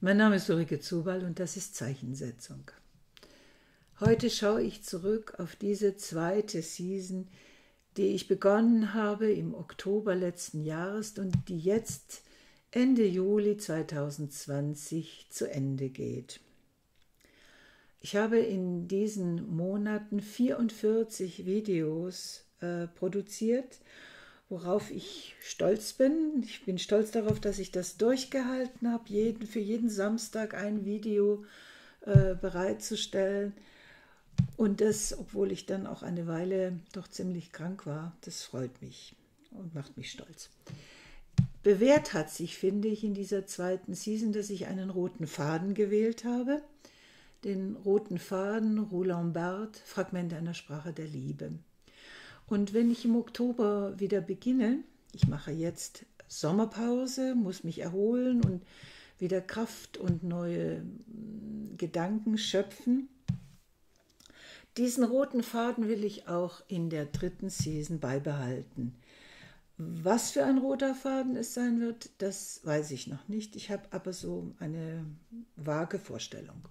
Mein Name ist Ulrike Zubal und das ist Zeichensetzung. Heute schaue ich zurück auf diese zweite Season, die ich begonnen habe im Oktober letzten Jahres und die jetzt Ende Juli 2020 zu Ende geht. Ich habe in diesen Monaten 44 Videos äh, produziert worauf ich stolz bin. Ich bin stolz darauf, dass ich das durchgehalten habe, jeden, für jeden Samstag ein Video äh, bereitzustellen. Und das, obwohl ich dann auch eine Weile doch ziemlich krank war, das freut mich und macht mich stolz. Bewährt hat sich, finde ich, in dieser zweiten Season, dass ich einen roten Faden gewählt habe. Den roten Faden, Roland Barthes, Fragmente einer Sprache der Liebe. Und wenn ich im Oktober wieder beginne, ich mache jetzt Sommerpause, muss mich erholen und wieder Kraft und neue mm, Gedanken schöpfen. Diesen roten Faden will ich auch in der dritten Season beibehalten. Was für ein roter Faden es sein wird, das weiß ich noch nicht. Ich habe aber so eine vage Vorstellung.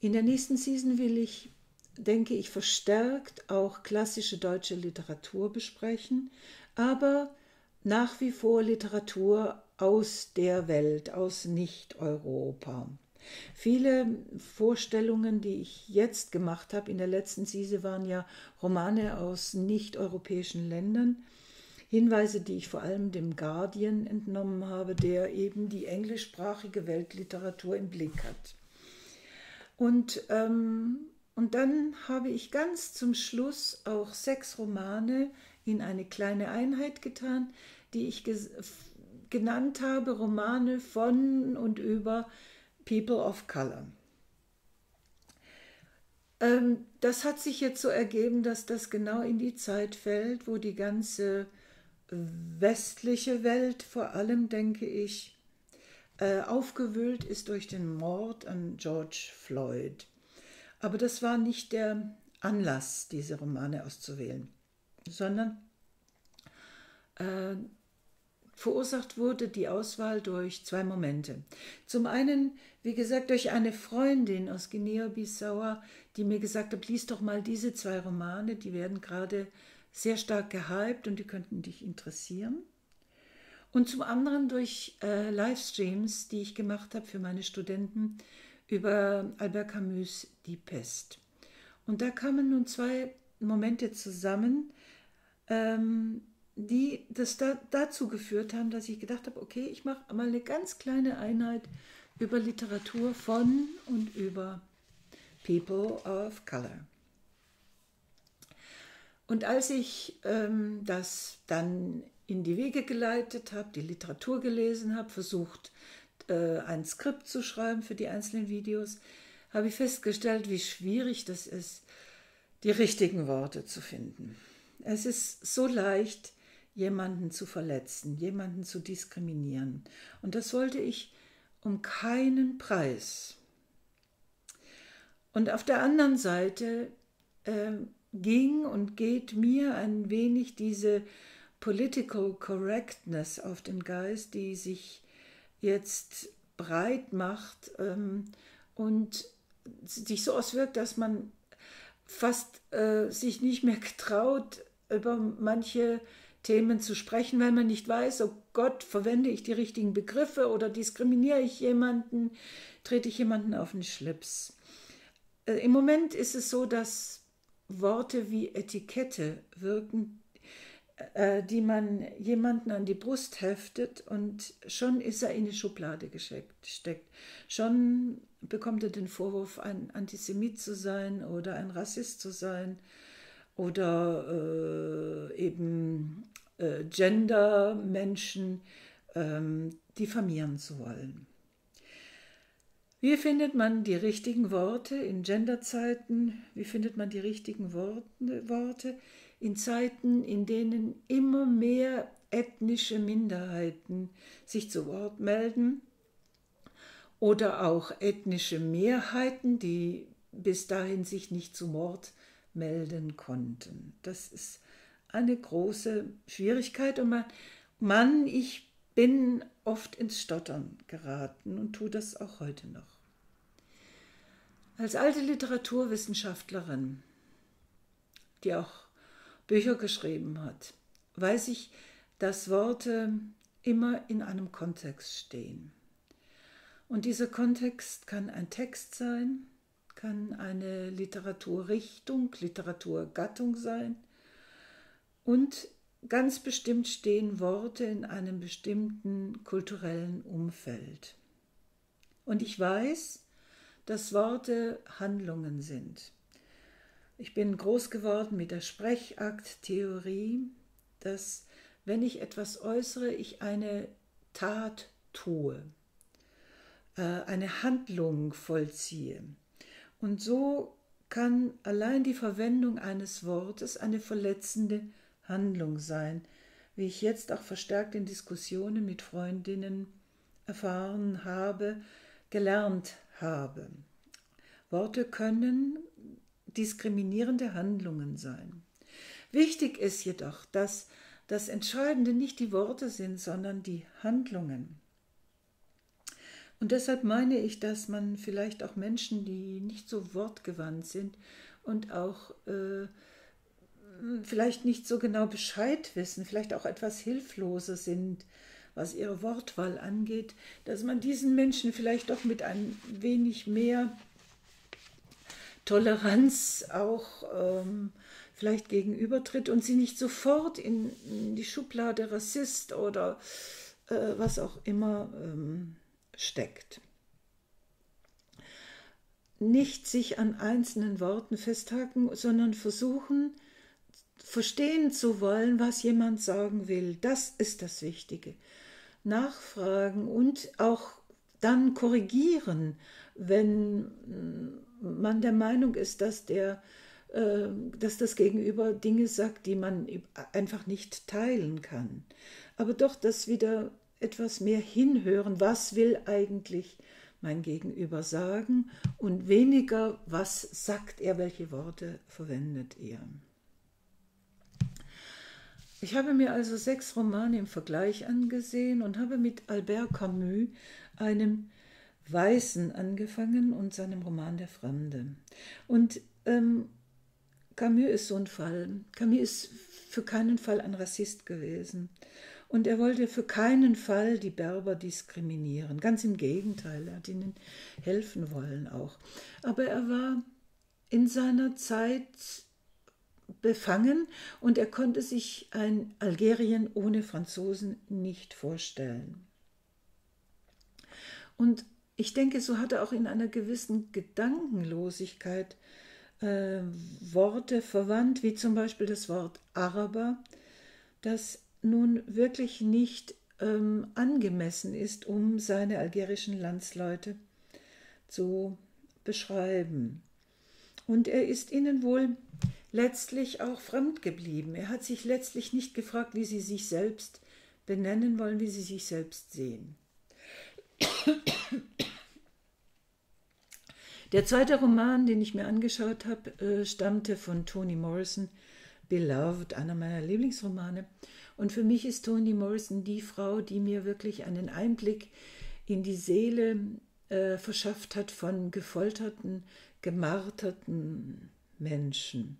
In der nächsten Season will ich denke ich, verstärkt auch klassische deutsche Literatur besprechen, aber nach wie vor Literatur aus der Welt, aus Nicht-Europa. Viele Vorstellungen, die ich jetzt gemacht habe in der letzten Season, waren ja Romane aus nicht-europäischen Ländern. Hinweise, die ich vor allem dem Guardian entnommen habe, der eben die englischsprachige Weltliteratur im Blick hat. Und ähm, und dann habe ich ganz zum Schluss auch sechs Romane in eine kleine Einheit getan, die ich genannt habe, Romane von und über People of Color. Ähm, das hat sich jetzt so ergeben, dass das genau in die Zeit fällt, wo die ganze westliche Welt vor allem, denke ich, äh, aufgewühlt ist durch den Mord an George Floyd. Aber das war nicht der Anlass, diese Romane auszuwählen, sondern äh, verursacht wurde die Auswahl durch zwei Momente. Zum einen, wie gesagt, durch eine Freundin aus Guinea-Bissau, die mir gesagt hat, lies doch mal diese zwei Romane, die werden gerade sehr stark gehypt und die könnten dich interessieren. Und zum anderen durch äh, Livestreams, die ich gemacht habe für meine Studenten, über Albert Camus Die Pest. Und da kamen nun zwei Momente zusammen, ähm, die das da, dazu geführt haben, dass ich gedacht habe, okay, ich mache mal eine ganz kleine Einheit über Literatur von und über People of Color. Und als ich ähm, das dann in die Wege geleitet habe, die Literatur gelesen habe, versucht äh, ein Skript zu schreiben für die einzelnen Videos, habe ich festgestellt, wie schwierig das ist, die richtigen Worte zu finden. Es ist so leicht, jemanden zu verletzen, jemanden zu diskriminieren. Und das wollte ich um keinen Preis. Und auf der anderen Seite äh, ging und geht mir ein wenig diese Political Correctness auf den Geist, die sich jetzt breit macht ähm, und sich so auswirkt, dass man fast äh, sich nicht mehr getraut, über manche Themen zu sprechen, weil man nicht weiß, oh Gott, verwende ich die richtigen Begriffe oder diskriminiere ich jemanden, trete ich jemanden auf den Schlips. Äh, Im Moment ist es so, dass Worte wie Etikette wirken, die man jemanden an die Brust heftet und schon ist er in die Schublade gesteckt. Schon bekommt er den Vorwurf, ein Antisemit zu sein oder ein Rassist zu sein oder äh, eben äh, Gender-Menschen ähm, diffamieren zu wollen. Wie findet man die richtigen Worte in Genderzeiten? Wie findet man die richtigen Worte? In Zeiten, in denen immer mehr ethnische Minderheiten sich zu Wort melden oder auch ethnische Mehrheiten, die bis dahin sich nicht zu Wort melden konnten. Das ist eine große Schwierigkeit und man, man ich bin oft ins Stottern geraten und tue das auch heute noch. Als alte Literaturwissenschaftlerin, die auch Bücher geschrieben hat, weiß ich, dass Worte immer in einem Kontext stehen. Und dieser Kontext kann ein Text sein, kann eine Literaturrichtung, Literaturgattung sein und ganz bestimmt stehen Worte in einem bestimmten kulturellen Umfeld. Und ich weiß, dass Worte Handlungen sind. Ich bin groß geworden mit der Sprechakttheorie, dass wenn ich etwas äußere, ich eine Tat tue, äh, eine Handlung vollziehe. Und so kann allein die Verwendung eines Wortes eine verletzende Handlung sein, wie ich jetzt auch verstärkt in Diskussionen mit Freundinnen erfahren habe, gelernt habe. Worte können diskriminierende Handlungen sein. Wichtig ist jedoch, dass das Entscheidende nicht die Worte sind, sondern die Handlungen. Und deshalb meine ich, dass man vielleicht auch Menschen, die nicht so wortgewandt sind und auch äh, vielleicht nicht so genau Bescheid wissen, vielleicht auch etwas hilfloser sind, was ihre Wortwahl angeht, dass man diesen Menschen vielleicht doch mit ein wenig mehr Toleranz auch ähm, vielleicht gegenübertritt und sie nicht sofort in, in die Schublade Rassist oder äh, was auch immer ähm, steckt. Nicht sich an einzelnen Worten festhaken, sondern versuchen, verstehen zu wollen, was jemand sagen will. Das ist das Wichtige. Nachfragen und auch dann korrigieren, wenn man der Meinung ist, dass der äh, dass das Gegenüber Dinge sagt, die man einfach nicht teilen kann. Aber doch das wieder etwas mehr hinhören, was will eigentlich mein Gegenüber sagen und weniger, was sagt er, welche Worte verwendet er. Ich habe mir also sechs Romane im Vergleich angesehen und habe mit Albert Camus, einem Weißen, angefangen und seinem Roman Der Fremde. Und ähm, Camus ist so ein Fall. Camus ist für keinen Fall ein Rassist gewesen. Und er wollte für keinen Fall die Berber diskriminieren. Ganz im Gegenteil, er hat ihnen helfen wollen auch. Aber er war in seiner Zeit befangen und er konnte sich ein Algerien ohne Franzosen nicht vorstellen. Und ich denke, so hat er auch in einer gewissen Gedankenlosigkeit äh, Worte verwandt, wie zum Beispiel das Wort Araber, das nun wirklich nicht ähm, angemessen ist, um seine algerischen Landsleute zu beschreiben. Und er ist ihnen wohl letztlich auch fremd geblieben. Er hat sich letztlich nicht gefragt, wie sie sich selbst benennen wollen, wie sie sich selbst sehen. Der zweite Roman, den ich mir angeschaut habe, äh, stammte von Toni Morrison, Beloved, einer meiner Lieblingsromane. Und für mich ist Toni Morrison die Frau, die mir wirklich einen Einblick in die Seele äh, verschafft hat von gefolterten, gemarterten Menschen.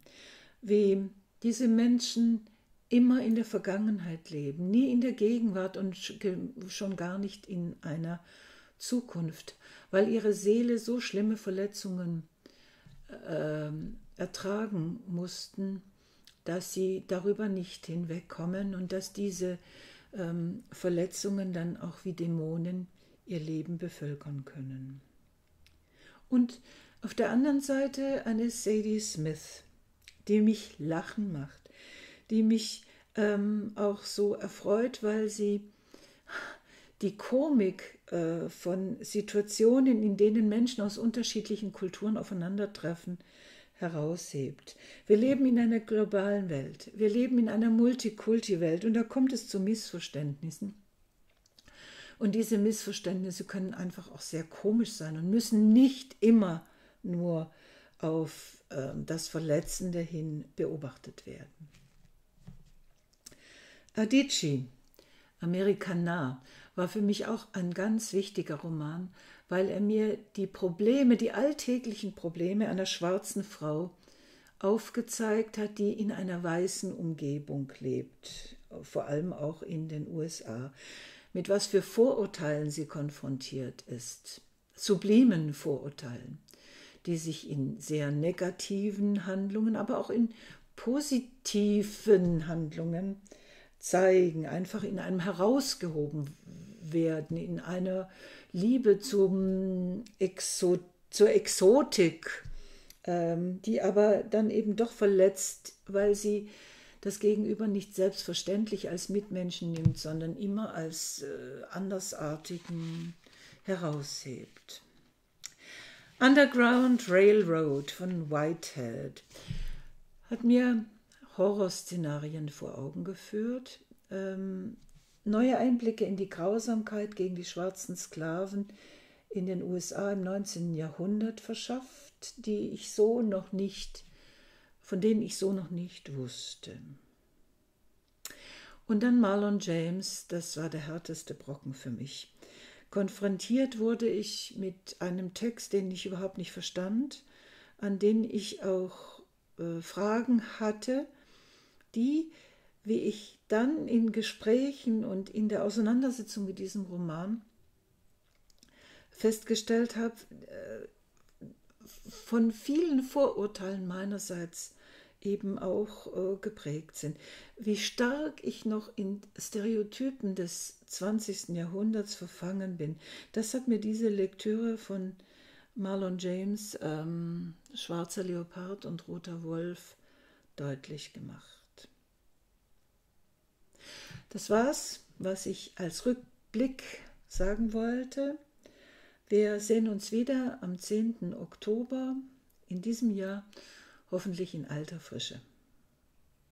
Wie diese Menschen immer in der Vergangenheit leben, nie in der Gegenwart und schon gar nicht in einer Zukunft, weil ihre Seele so schlimme Verletzungen äh, ertragen mussten, dass sie darüber nicht hinwegkommen und dass diese ähm, Verletzungen dann auch wie Dämonen ihr Leben bevölkern können. Und auf der anderen Seite eine Sadie Smith, die mich lachen macht, die mich ähm, auch so erfreut, weil sie die Komik von Situationen, in denen Menschen aus unterschiedlichen Kulturen aufeinandertreffen, heraushebt. Wir leben in einer globalen Welt. Wir leben in einer Multikulti-Welt und da kommt es zu Missverständnissen. Und diese Missverständnisse können einfach auch sehr komisch sein und müssen nicht immer nur auf äh, das Verletzende hin beobachtet werden. Adichie Amerikaner war für mich auch ein ganz wichtiger Roman, weil er mir die Probleme, die alltäglichen Probleme einer schwarzen Frau aufgezeigt hat, die in einer weißen Umgebung lebt, vor allem auch in den USA, mit was für Vorurteilen sie konfrontiert ist, sublimen Vorurteilen, die sich in sehr negativen Handlungen, aber auch in positiven Handlungen zeigen, einfach in einem herausgehoben werden, in einer Liebe zum Exo zur Exotik, ähm, die aber dann eben doch verletzt, weil sie das Gegenüber nicht selbstverständlich als Mitmenschen nimmt, sondern immer als äh, andersartigen heraushebt. Underground Railroad von Whitehead hat mir Horrorszenarien vor Augen geführt, ähm, neue Einblicke in die Grausamkeit gegen die schwarzen Sklaven in den USA im 19. Jahrhundert verschafft, die ich so noch nicht, von denen ich so noch nicht wusste. Und dann Marlon James, das war der härteste Brocken für mich. Konfrontiert wurde ich mit einem Text, den ich überhaupt nicht verstand, an den ich auch äh, Fragen hatte, die, wie ich dann in Gesprächen und in der Auseinandersetzung mit diesem Roman festgestellt habe, äh, von vielen Vorurteilen meinerseits eben auch äh, geprägt sind. Wie stark ich noch in Stereotypen des 20. Jahrhunderts verfangen bin, das hat mir diese Lektüre von Marlon James, ähm, Schwarzer Leopard und Roter Wolf, deutlich gemacht. Das war's, was ich als Rückblick sagen wollte. Wir sehen uns wieder am 10. Oktober in diesem Jahr, hoffentlich in alter Frische.